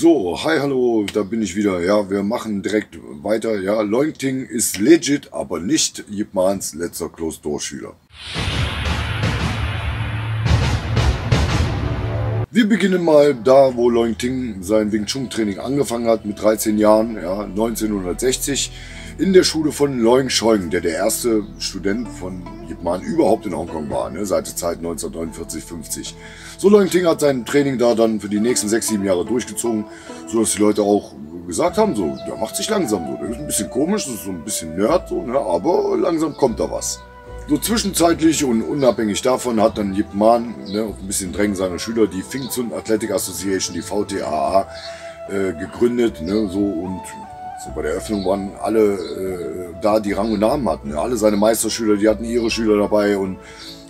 So, hi, hallo, da bin ich wieder. Ja, wir machen direkt weiter. Ja, Leungting ist legit, aber nicht Jipmans letzter Closed-Door-Schüler. Wir beginnen mal da, wo Leungting sein Wing Chun Training angefangen hat, mit 13 Jahren, ja, 1960 in der Schule von Leung Scheung, der der erste Student von Yip Man überhaupt in Hongkong war, ne, seit der Zeit 1949-50. So Leung Ting hat sein Training da dann für die nächsten sechs, sieben Jahre durchgezogen, so dass die Leute auch gesagt haben, so, der macht sich langsam so, der ist ein bisschen komisch, das ist so ein bisschen Nerd, so, ne, aber langsam kommt da was. So zwischenzeitlich und unabhängig davon hat dann Yip Man, ne, ein bisschen Drängen seiner Schüler, die Fing Tsun Athletic Association, die VTAA, äh, gegründet, ne, so und so bei der Eröffnung waren alle äh, da, die Rang und Namen hatten. Ja. Alle seine Meisterschüler, die hatten ihre Schüler dabei und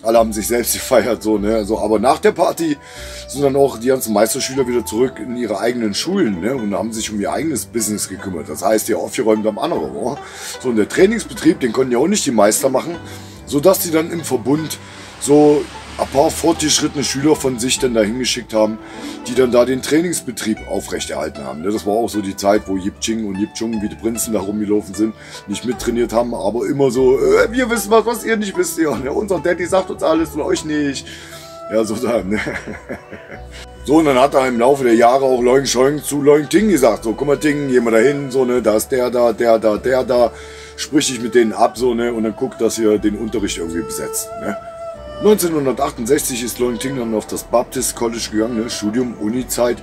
alle haben sich selbst gefeiert. So, ne? so, aber nach der Party sind dann auch die ganzen Meisterschüler wieder zurück in ihre eigenen Schulen ne? und haben sich um ihr eigenes Business gekümmert. Das heißt, die aufgeräumt am anderen. Oh. So, und der Trainingsbetrieb, den konnten ja auch nicht die Meister machen, sodass die dann im Verbund so ein paar fortgeschrittene Schüler von sich dann dahin geschickt haben, die dann da den Trainingsbetrieb aufrechterhalten haben. Ne? Das war auch so die Zeit, wo Yip Ching und Yip Chung wie die Prinzen da rumgelaufen sind, nicht mittrainiert haben, aber immer so, äh, wir wissen was, was ihr nicht wisst. Ja, ne? Unser Daddy sagt uns alles und euch nicht. Ja, so dann. Ne? So, und dann hat er im Laufe der Jahre auch Leung Scheung zu Leung Ting gesagt, so, guck mal Ting, geh mal dahin, so, ne, da ist der da, der da, der da, sprich dich mit denen ab, so, ne, und dann guckt, dass ihr den Unterricht irgendwie besetzt, ne. 1968 ist Leung Ting dann auf das Baptist College gegangen, ne? Studium, Uni-Zeit.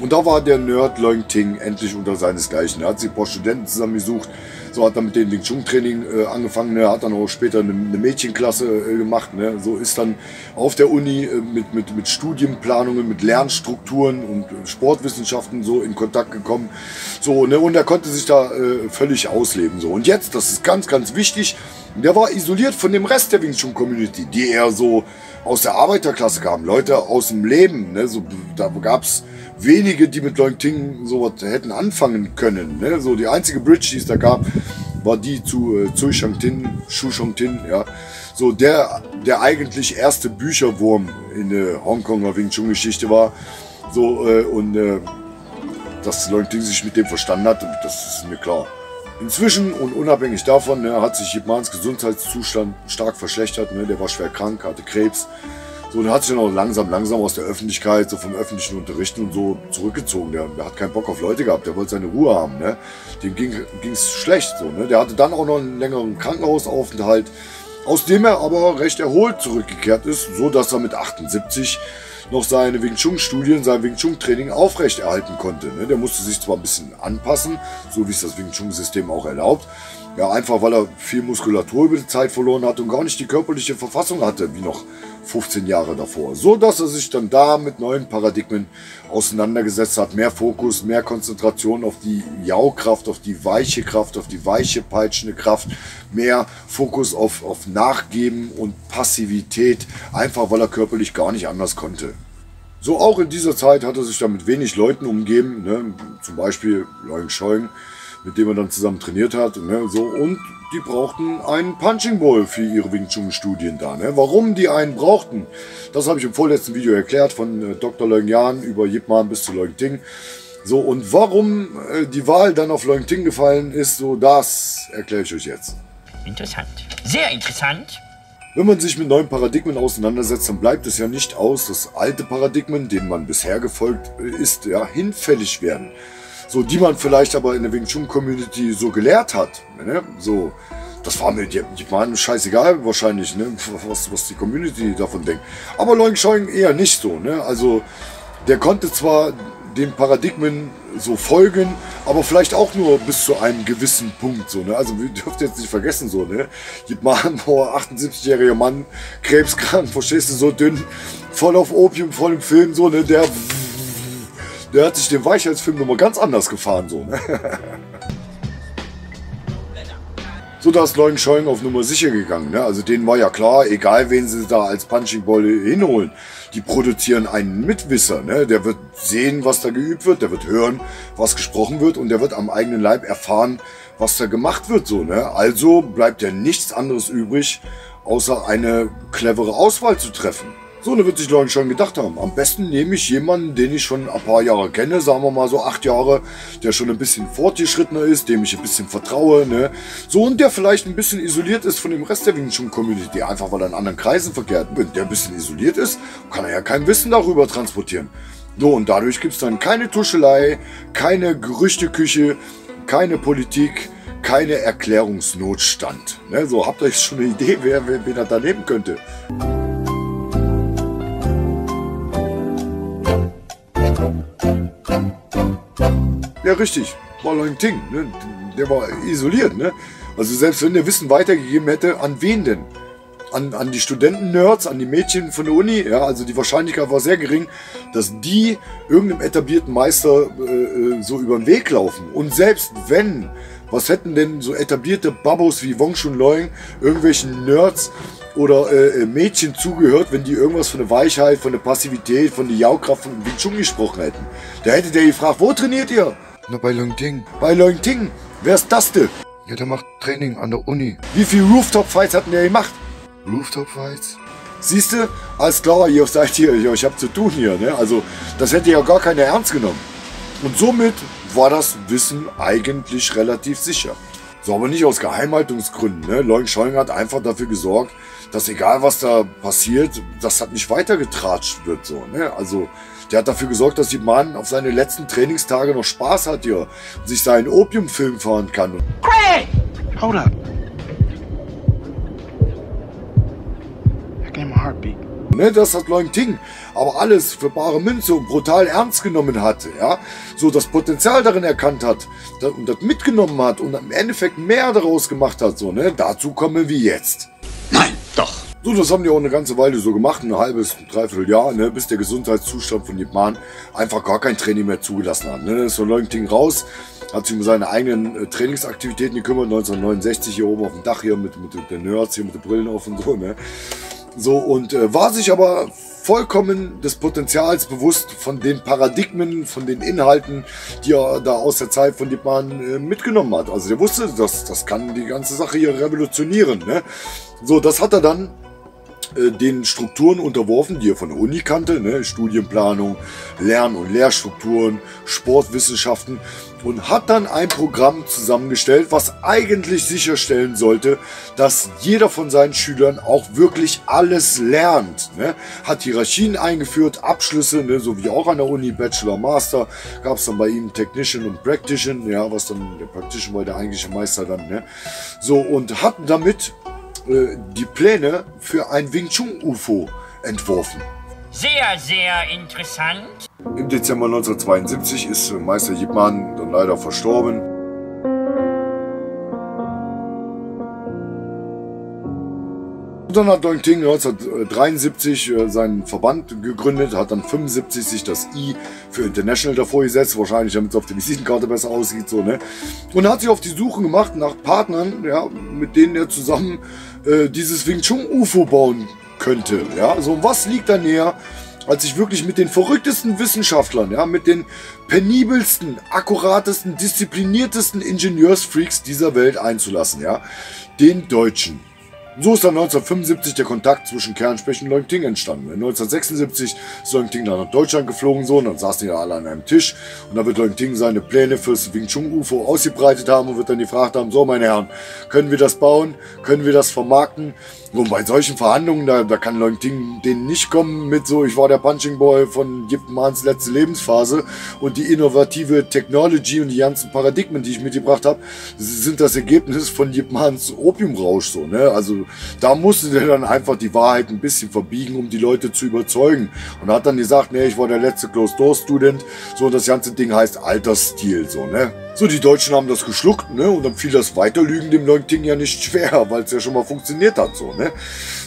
Und da war der Nerd Leung Ting endlich unter seinesgleichen. Er hat sich ein paar Studenten zusammengesucht, so hat er mit dem Wing Chun Training äh, angefangen, er ne? hat dann auch später eine, eine Mädchenklasse äh, gemacht. Ne? So ist dann auf der Uni äh, mit, mit, mit Studienplanungen, mit Lernstrukturen und äh, Sportwissenschaften so in Kontakt gekommen. So, ne? Und er konnte sich da äh, völlig ausleben. So. Und jetzt, das ist ganz, ganz wichtig, der war isoliert von dem Rest der Wing Chun Community, die eher so aus der Arbeiterklasse kamen, Leute aus dem Leben. Ne? So, da gab es wenige, die mit Leung Ting so hätten anfangen können. Ne? So die einzige Bridge, die es da gab, war die zu äh, Zui Shang-Tin, Shu Shang-Tin, ja. So der, der eigentlich erste Bücherwurm in der Hongkonger Wing Chun Geschichte war. So, äh, und äh, dass Leung Ting sich mit dem verstanden hat, das ist mir klar. Inzwischen und unabhängig davon ne, hat sich Jipmans Gesundheitszustand stark verschlechtert. Ne, der war schwer krank, hatte Krebs. So, der hat sich dann auch langsam, langsam aus der Öffentlichkeit, so vom öffentlichen Unterrichten und so zurückgezogen. Der, der hat keinen Bock auf Leute gehabt, der wollte seine Ruhe haben. Ne? Dem ging es schlecht. So, ne? Der hatte dann auch noch einen längeren Krankenhausaufenthalt, aus dem er aber recht erholt zurückgekehrt ist, so dass er mit 78 noch seine Wing Chun Studien, sein Wing Chun Training aufrechterhalten konnte. Ne? Der musste sich zwar ein bisschen anpassen, so wie es das Wing Chun System auch erlaubt. Ja, einfach weil er viel Muskulatur über die Zeit verloren hat und gar nicht die körperliche Verfassung hatte, wie noch 15 Jahre davor. So dass er sich dann da mit neuen Paradigmen auseinandergesetzt hat. Mehr Fokus, mehr Konzentration auf die Jau-Kraft, auf die weiche Kraft, auf die weiche peitschende Kraft. Mehr Fokus auf, auf Nachgeben und Passivität. Einfach weil er körperlich gar nicht anders konnte. So auch in dieser Zeit hat er sich dann mit wenig Leuten umgeben. Ne? Zum Beispiel Leung Scheung mit dem er dann zusammen trainiert hat. Ne, so, und die brauchten einen Punching Ball für ihre Wing Chun Studien da. Ne? Warum die einen brauchten, das habe ich im vorletzten Video erklärt, von äh, Dr. Leung Yan über Yip Man bis zu Leung Ting. So, und warum äh, die Wahl dann auf Leung Ting gefallen ist, so das erkläre ich euch jetzt. Interessant. Sehr interessant. Wenn man sich mit neuen Paradigmen auseinandersetzt, dann bleibt es ja nicht aus, dass alte Paradigmen, denen man bisher gefolgt äh, ist, ja, hinfällig werden so die man vielleicht aber in der Wing Chun Community so gelehrt hat. Ne? So, das war mir die, die waren scheißegal wahrscheinlich, ne? was, was die Community davon denkt. Aber Leung Scheung eher nicht so. Ne? Also der konnte zwar den Paradigmen so folgen, aber vielleicht auch nur bis zu einem gewissen Punkt. So, ne? Also wir dürft jetzt nicht vergessen, so, ne? Mann, 78-jähriger Mann, krebskrank, verstehst du, so dünn, voll auf Opium, voll im Film, so, ne? Der der hat sich den Weichheitsfilm nochmal ganz anders gefahren. So, ne? so da ist Leung Scheung auf Nummer sicher gegangen. Ne? Also denen war ja klar, egal wen sie da als Punching Ball hinholen, die produzieren einen Mitwisser. Ne? Der wird sehen, was da geübt wird, der wird hören, was gesprochen wird und der wird am eigenen Leib erfahren, was da gemacht wird. So, ne? Also bleibt ja nichts anderes übrig, außer eine clevere Auswahl zu treffen. So, da wird sich Leute schon gedacht haben. Am besten nehme ich jemanden, den ich schon ein paar Jahre kenne, sagen wir mal so acht Jahre, der schon ein bisschen fortgeschrittener ist, dem ich ein bisschen vertraue, ne? So, und der vielleicht ein bisschen isoliert ist von dem Rest der Wing Chun Community, einfach weil er in anderen Kreisen verkehrt. Wenn der ein bisschen isoliert ist, kann er ja kein Wissen darüber transportieren. So, und dadurch gibt es dann keine Tuschelei, keine Gerüchteküche, keine Politik, keine Erklärungsnotstand. Ne? So, habt ihr schon eine Idee, wer, wer, wer da leben könnte? Ja, richtig. War Leung Ting. Ne? Der war isoliert. Ne? Also selbst wenn der Wissen weitergegeben hätte, an wen denn? An, an die Studenten-Nerds, an die Mädchen von der Uni. Ja, also die Wahrscheinlichkeit war sehr gering, dass die irgendeinem etablierten Meister äh, äh so über den Weg laufen. Und selbst wenn, was hätten denn so etablierte Babos wie Wong Chun Leung irgendwelchen Nerds oder äh, äh, Mädchen zugehört, wenn die irgendwas von der Weichheit, von der Passivität, von der Jaukraft von Wing Chun gesprochen hätten? Da hätte der gefragt, wo trainiert ihr? Na, bei Leung Ting. Bei Leung Ting? Wer ist das denn? Ja, der macht Training an der Uni. Wie viel Rooftop-Fights hat denn der gemacht? Rooftop-Fights? Siehst du, alles klar, ihr seid hier, ich hab zu tun hier, ne? Also, das hätte ja gar keiner ernst genommen. Und somit war das Wissen eigentlich relativ sicher. So, aber nicht aus Geheimhaltungsgründen, ne? Leung Scheung hat einfach dafür gesorgt, dass egal was da passiert, das hat nicht weitergetratscht wird, so, ne? Also, der hat dafür gesorgt, dass die Mann auf seine letzten Trainingstage noch Spaß hat hier und sich seinen Opiumfilm fahren kann. Craig! Hold up. I can hear my heartbeat. Ne, das hat Leung Ting aber alles für bare Münze und brutal ernst genommen hat, ja, so das Potenzial darin erkannt hat und das mitgenommen hat und im Endeffekt mehr daraus gemacht hat, so, ne, dazu kommen wir jetzt. Nein, doch. So, das haben die auch eine ganze Weile so gemacht, ein halbes, dreiviertel Jahr, ne, bis der Gesundheitszustand von Yip Man einfach gar kein Training mehr zugelassen hat. Ne. Dann ist so Ting raus, hat sich um seine eigenen äh, Trainingsaktivitäten gekümmert, 1969 hier oben auf dem Dach hier mit, mit den Nerds hier mit den Brillen auf und so, ne. So, und äh, war sich aber vollkommen des Potenzials bewusst von den Paradigmen, von den Inhalten, die er da aus der Zeit von Dietmann äh, mitgenommen hat. Also der wusste, dass das kann die ganze Sache hier revolutionieren. Ne? So, das hat er dann äh, den Strukturen unterworfen, die er von der Uni kannte, ne? Studienplanung, Lern- und Lehrstrukturen, Sportwissenschaften und hat dann ein Programm zusammengestellt, was eigentlich sicherstellen sollte, dass jeder von seinen Schülern auch wirklich alles lernt. Ne? Hat Hierarchien eingeführt, Abschlüsse, ne? so wie auch an der Uni, Bachelor, Master, gab es dann bei ihm Technician und Practician, ja, was dann der Practician war der eigentliche Meister dann. Ne? So, und hat damit äh, die Pläne für ein Wing Chun UFO entworfen. Sehr, sehr interessant. Im Dezember 1972 ist Meister Yip Man dann leider verstorben. Dann hat Dong Ting 1973 äh, seinen Verband gegründet, hat dann 75 sich das I für International davor gesetzt, wahrscheinlich damit es auf der Visitenkarte besser aussieht, so, ne? Und hat sich auf die Suche gemacht nach Partnern, ja, mit denen er zusammen äh, dieses Wing Chun UFO bauen könnte, ja? So, was liegt da näher, als sich wirklich mit den verrücktesten Wissenschaftlern, ja, mit den penibelsten, akkuratesten, diszipliniertesten Ingenieursfreaks dieser Welt einzulassen, ja? Den Deutschen. So ist dann 1975 der Kontakt zwischen Kernspecht und Leung-Ting entstanden. 1976 ist Leung-Ting dann nach Deutschland geflogen, so, und dann saßen die alle an einem Tisch. Und da wird Leung-Ting seine Pläne fürs Wing Chun UFO ausgebreitet haben und wird dann gefragt haben, so meine Herren, können wir das bauen? Können wir das vermarkten? Und bei solchen Verhandlungen, da, da kann Leung Ting denen nicht kommen mit so, ich war der Punching Boy von Jip Mans letzte Lebensphase und die innovative Technology und die ganzen Paradigmen, die ich mitgebracht habe, sind das Ergebnis von Jip Mans Opiumrausch so, ne? Also da musste der dann einfach die Wahrheit ein bisschen verbiegen, um die Leute zu überzeugen. Und hat dann gesagt, ne, ich war der letzte Closed-Door-Student, so, das ganze Ding heißt Altersstil, so, ne? So, die Deutschen haben das geschluckt, ne? Und dann fiel das Weiterlügen dem neuen Ding ja nicht schwer, weil es ja schon mal funktioniert hat, so, ne?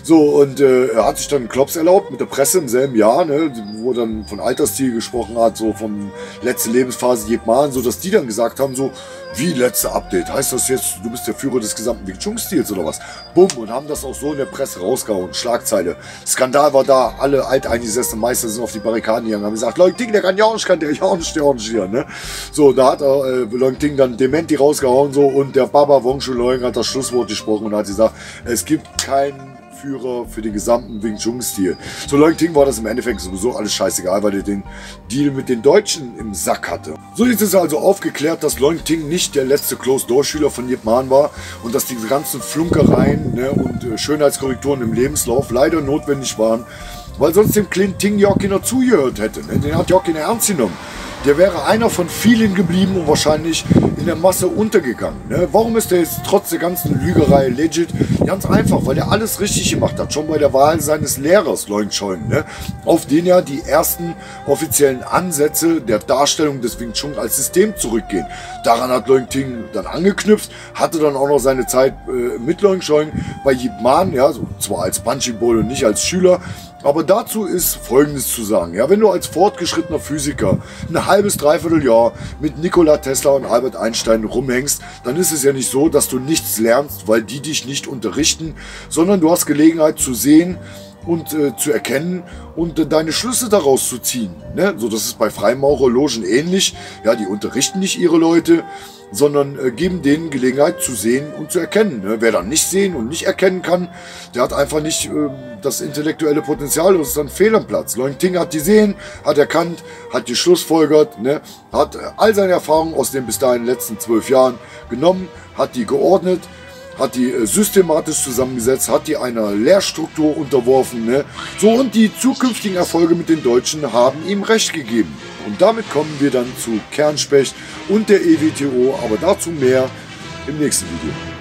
So, und äh, er hat sich dann Klops erlaubt mit der Presse im selben Jahr, ne? Wo dann von Altersstil gesprochen hat, so von letzte Lebensphase Jebman, so dass die dann gesagt haben, so, wie letzte Update? Heißt das jetzt, du bist der Führer des gesamten Wing Chun Stils oder was? Bumm, und haben das auch so in der Presse rausgehauen. Schlagzeile. Skandal war da, alle alteingesessenen Meister sind auf die Barrikaden gegangen, haben gesagt, Leute, der kann ja auch nicht, kann der ja auch nicht, der auch nicht hier, ne? So, da hat äh, Leung Ting dann Dementi rausgehauen, so, und der Baba Wong Leung hat das Schlusswort gesprochen und hat gesagt, es gibt keinen Führer für den gesamten Wing Chun-Stil. So Leung Ting war das im Endeffekt sowieso alles scheißegal, weil er den Deal mit den Deutschen im Sack hatte. So ist es also aufgeklärt, dass Leung Ting nicht der letzte Closed-Door-Schüler von Yip Man war und dass diese ganzen Flunkereien ne, und äh, Schönheitskorrekturen im Lebenslauf leider notwendig waren, weil sonst dem Clint Ting ja keiner zugehört hätte. Ne? Den hat ja ernst genommen der wäre einer von vielen geblieben und wahrscheinlich in der Masse untergegangen. Ne? Warum ist der jetzt trotz der ganzen Lügerei legit? Ganz einfach, weil er alles richtig gemacht hat, schon bei der Wahl seines Lehrers Leung Chun, ne? auf den ja die ersten offiziellen Ansätze der Darstellung des Wing Chun als System zurückgehen. Daran hat Leung Ting dann angeknüpft, hatte dann auch noch seine Zeit äh, mit Leung Chun bei Yip Man, ja, so, zwar als Punching Ball und nicht als Schüler, aber dazu ist Folgendes zu sagen. Ja, wenn du als fortgeschrittener Physiker ein halbes, dreiviertel Jahr mit Nikola Tesla und Albert Einstein rumhängst, dann ist es ja nicht so, dass du nichts lernst, weil die dich nicht unterrichten, sondern du hast Gelegenheit zu sehen, und äh, zu erkennen und äh, deine Schlüsse daraus zu ziehen. Ne? So, das ist bei Freimaurerlogen ähnlich. Ja, die unterrichten nicht ihre Leute, sondern äh, geben denen Gelegenheit zu sehen und zu erkennen. Ne? Wer dann nicht sehen und nicht erkennen kann, der hat einfach nicht äh, das intellektuelle Potenzial und ist dann fehl am Platz. Leung Ting hat gesehen, hat erkannt, hat die Schlussfolgert, ne? hat äh, all seine Erfahrungen aus den bis dahin letzten zwölf Jahren genommen, hat die geordnet, hat die äh, systematisch zusammengesetzt, hat die einer Lehrstruktur unterworfen. Ne? So und die zukünftigen Erfolge mit den Deutschen haben ihm recht gegeben. Und damit kommen wir dann zu Kernspecht und der EWTO, aber dazu mehr im nächsten Video.